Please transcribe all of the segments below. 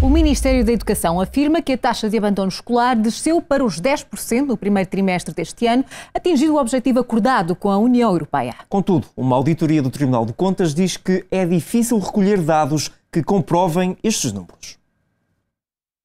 O Ministério da Educação afirma que a taxa de abandono escolar desceu para os 10% no primeiro trimestre deste ano, atingindo o objetivo acordado com a União Europeia. Contudo, uma auditoria do Tribunal de Contas diz que é difícil recolher dados que comprovem estes números.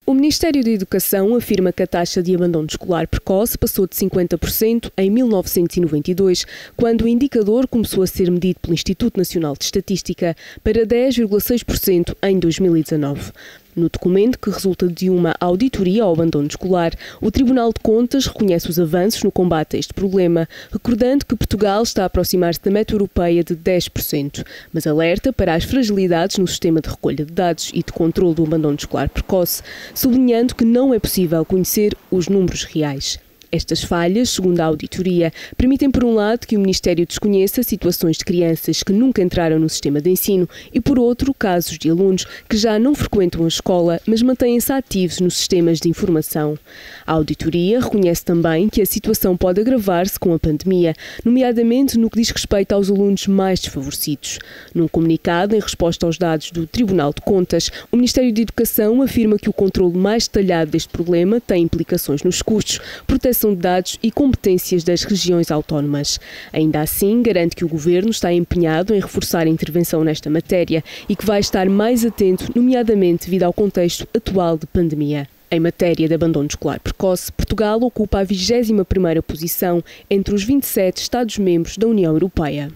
O Ministério da Educação afirma que a taxa de abandono escolar precoce passou de 50% em 1992, quando o indicador começou a ser medido pelo Instituto Nacional de Estatística, para 10,6% em 2019. No documento, que resulta de uma auditoria ao abandono escolar, o Tribunal de Contas reconhece os avanços no combate a este problema, recordando que Portugal está a aproximar-se da meta europeia de 10%, mas alerta para as fragilidades no sistema de recolha de dados e de controle do abandono escolar precoce, sublinhando que não é possível conhecer os números reais. Estas falhas, segundo a auditoria, permitem, por um lado, que o Ministério desconheça situações de crianças que nunca entraram no sistema de ensino e, por outro, casos de alunos que já não frequentam a escola, mas mantêm-se ativos nos sistemas de informação. A auditoria reconhece também que a situação pode agravar-se com a pandemia, nomeadamente no que diz respeito aos alunos mais desfavorecidos. Num comunicado, em resposta aos dados do Tribunal de Contas, o Ministério da Educação afirma que o controle mais detalhado deste problema tem implicações nos custos, proteção proteção de dados e competências das regiões autónomas. Ainda assim, garante que o Governo está empenhado em reforçar a intervenção nesta matéria e que vai estar mais atento, nomeadamente devido ao contexto atual de pandemia. Em matéria de abandono escolar precoce, Portugal ocupa a 21ª posição entre os 27 Estados-membros da União Europeia.